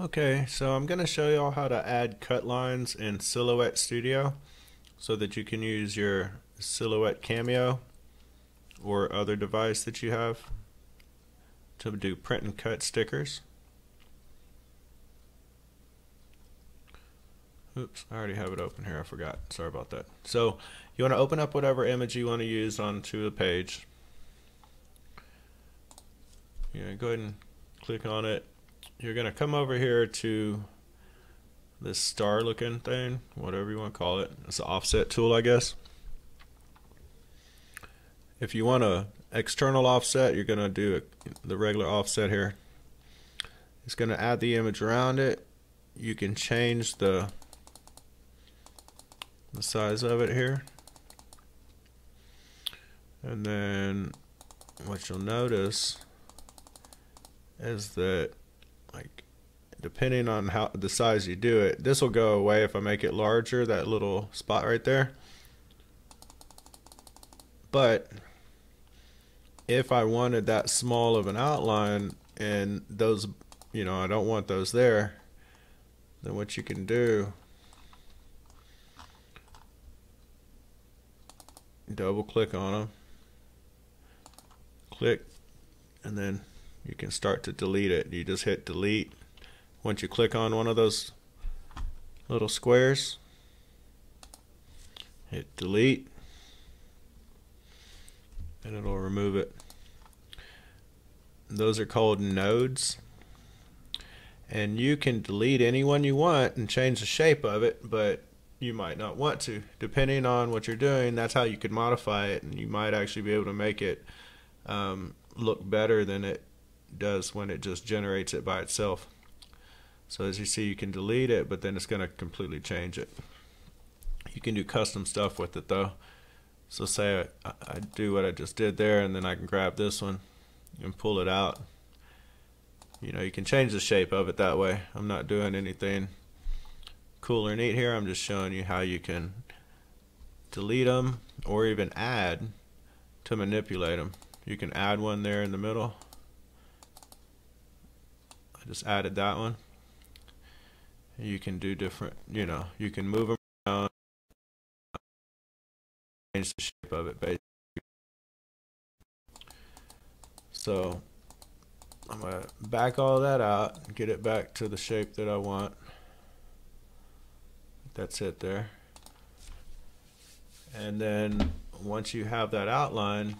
Okay, so I'm going to show y'all how to add cut lines in Silhouette Studio so that you can use your Silhouette Cameo or other device that you have to do print and cut stickers. Oops, I already have it open here. I forgot. Sorry about that. So you want to open up whatever image you want to use onto the page. Yeah, go ahead and click on it you're going to come over here to this star looking thing, whatever you want to call it. It's an offset tool, I guess. If you want a external offset, you're going to do a, the regular offset here. It's going to add the image around it. You can change the the size of it here. And then what you'll notice is that like depending on how the size you do it this will go away if I make it larger that little spot right there. But if I wanted that small of an outline and those you know I don't want those there then what you can do double click on them click and then you can start to delete it. You just hit delete. Once you click on one of those little squares, hit delete, and it'll remove it. Those are called nodes. And you can delete any one you want and change the shape of it, but you might not want to. Depending on what you're doing, that's how you could modify it, and you might actually be able to make it um, look better than it does when it just generates it by itself. So as you see, you can delete it, but then it's going to completely change it. You can do custom stuff with it though. So say I, I do what I just did there, and then I can grab this one and pull it out. You know, you can change the shape of it that way. I'm not doing anything cool or neat here. I'm just showing you how you can delete them or even add to manipulate them. You can add one there in the middle I just added that one. You can do different, you know, you can move them around, change the shape of it basically. So I'm going to back all that out and get it back to the shape that I want. That's it there. And then once you have that outline,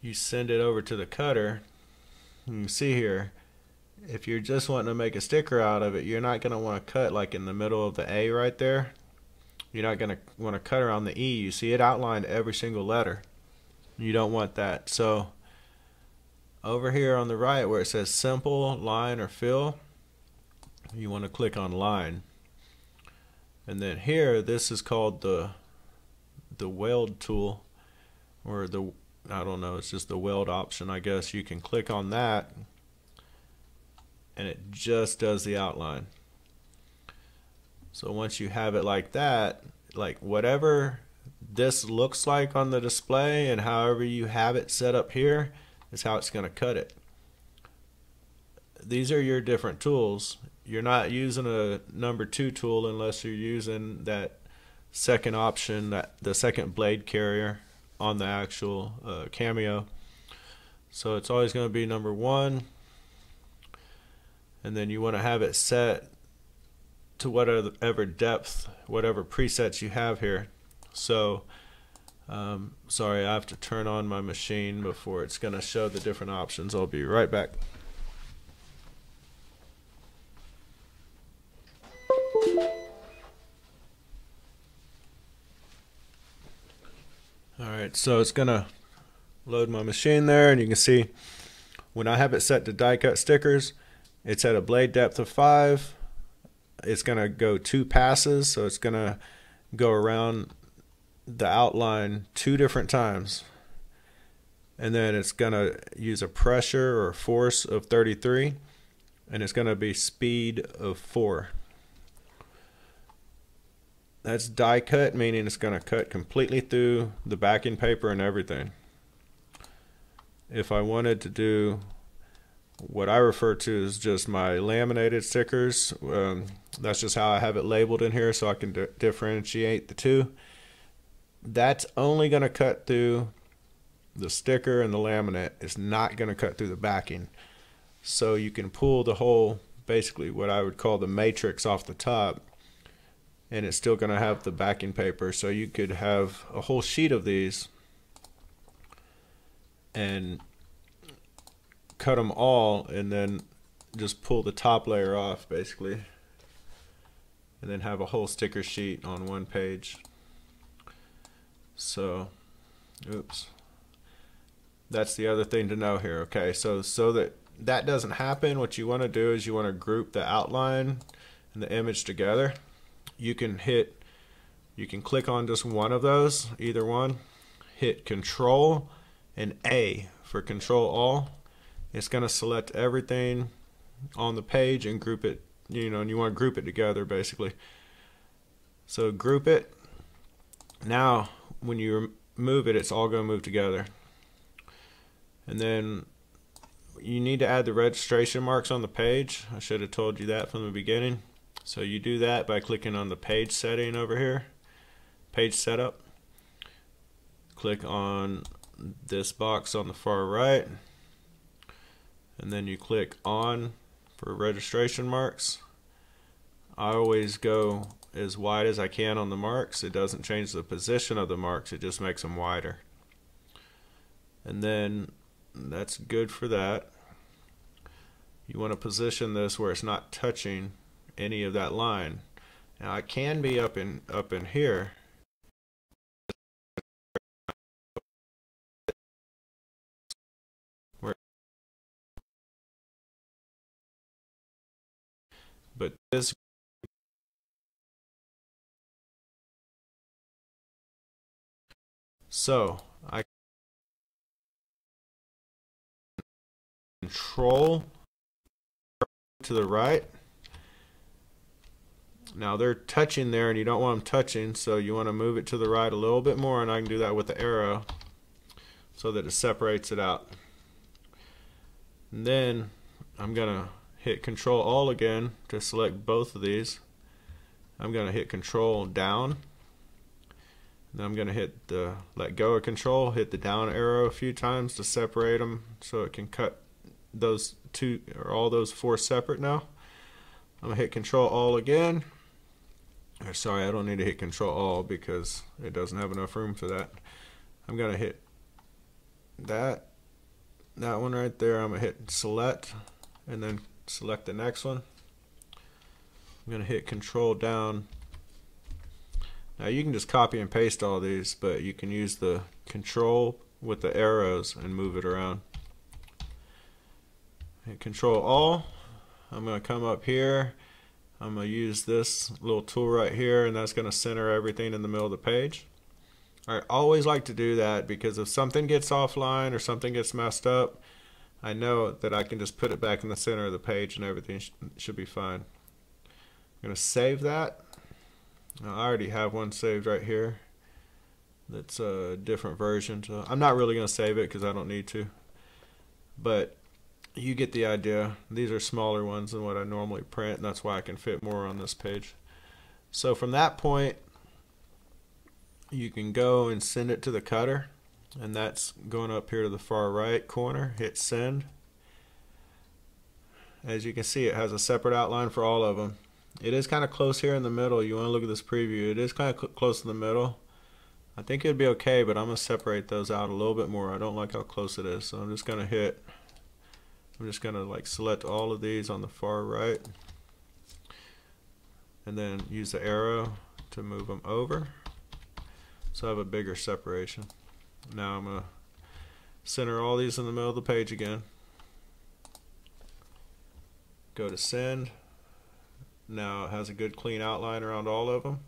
you send it over to the cutter you can see here, if you're just wanting to make a sticker out of it, you're not going to want to cut like in the middle of the A right there. You're not going to want to cut around the E. You see it outlined every single letter. You don't want that. So over here on the right where it says simple, line, or fill, you want to click on line. And then here, this is called the the weld tool or the I don't know, it's just the weld option, I guess. You can click on that and it just does the outline. So once you have it like that, like whatever this looks like on the display and however you have it set up here is how it's going to cut it. These are your different tools. You're not using a number two tool unless you're using that second option, that the second blade carrier on the actual uh, cameo. So it's always going to be number one. And then you want to have it set to whatever depth, whatever presets you have here. So, um, sorry, I have to turn on my machine before it's going to show the different options. I'll be right back. So it's going to load my machine there and you can see when I have it set to die cut stickers, it's at a blade depth of 5. It's going to go two passes, so it's going to go around the outline two different times. And then it's going to use a pressure or force of 33 and it's going to be speed of 4. That's die cut, meaning it's going to cut completely through the backing paper and everything. If I wanted to do what I refer to as just my laminated stickers. Um, that's just how I have it labeled in here so I can di differentiate the two. That's only going to cut through the sticker and the laminate. It's not going to cut through the backing. So you can pull the whole, basically what I would call the matrix off the top and it's still going to have the backing paper. So you could have a whole sheet of these and cut them all and then just pull the top layer off basically and then have a whole sticker sheet on one page. So oops. That's the other thing to know here okay? So so that that doesn't happen. What you want to do is you want to group the outline and the image together you can hit you can click on just one of those either one hit control and A for control all. It's going to select everything on the page and group it you know and you want to group it together basically. So group it. Now when you move it it's all going to move together. And then you need to add the registration marks on the page. I should have told you that from the beginning so you do that by clicking on the page setting over here page setup click on this box on the far right and then you click on for registration marks. I always go as wide as I can on the marks. It doesn't change the position of the marks, it just makes them wider. And then that's good for that. You want to position this where it's not touching any of that line. Now I can be up in up in here but this so I control to the right now they're touching there and you don't want them touching so you want to move it to the right a little bit more and I can do that with the arrow so that it separates it out. And then I'm gonna hit control all again to select both of these. I'm gonna hit control down. Then I'm gonna hit the let go of control hit the down arrow a few times to separate them so it can cut those two or all those four separate now. I'm gonna hit control all again sorry I don't need to hit control all because it doesn't have enough room for that I'm gonna hit that that one right there I'm gonna hit select and then select the next one. I'm to hit control down. Now you can just copy and paste all these, but you can use the control with the arrows and move it around. Hit control all. I'm going to come up here. I'm going to use this little tool right here and that's going to center everything in the middle of the page. I always like to do that because if something gets offline or something gets messed up, I know that I can just put it back in the center of the page and everything sh should be fine. I'm going to save that. Now, I already have one saved right here. That's a different version. So I'm not really going to save it because I don't need to. But you get the idea. These are smaller ones than what I normally print, and that's why I can fit more on this page. So from that point, you can go and send it to the cutter and that's going up here to the far right corner. Hit send. As you can see it has a separate outline for all of them. It is kind of close here in the middle. You want to look at this preview. It is kind of cl close in the middle. I think it'd be okay but I'm gonna separate those out a little bit more. I don't like how close it is so I'm just gonna hit I'm just gonna like select all of these on the far right and then use the arrow to move them over so I have a bigger separation now I'm to center all these in the middle of the page again. Go to send. Now it has a good clean outline around all of them.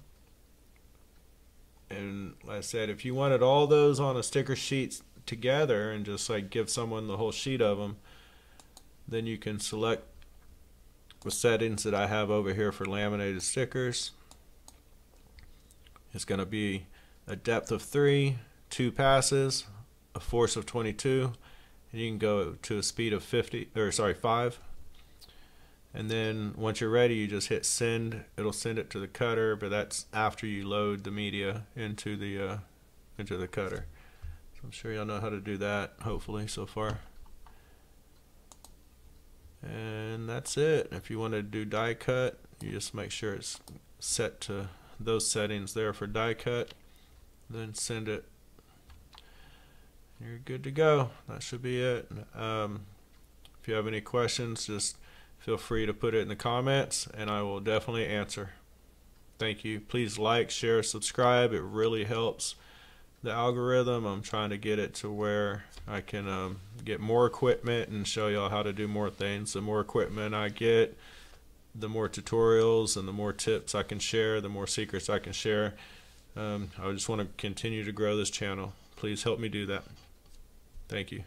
And like I said, if you wanted all those on a sticker sheet together and just like give someone the whole sheet of them, then you can select the settings that I have over here for laminated stickers. It's going to be a depth of 3, two passes, a force of 22, and you can go to a speed of 50 or sorry 5 and then once you're ready you just hit send. It'll send it to the cutter but that's after you load the media into the uh, into the cutter. So I'm sure y'all know how to do that hopefully so far and that's it. If you want to do die cut you just make sure it's set to those settings there for die cut then send it. You're good to go. That should be it. Um, if you have any questions just feel free to put it in the comments and I will definitely answer. Thank you. Please like share subscribe. It really helps the algorithm. I'm trying to get it to where I can um, get more equipment and show y'all how to do more things. The more equipment I get the more tutorials and the more tips I can share the more secrets I can share. Um, I just want to continue to grow this channel. Please help me do that. Thank you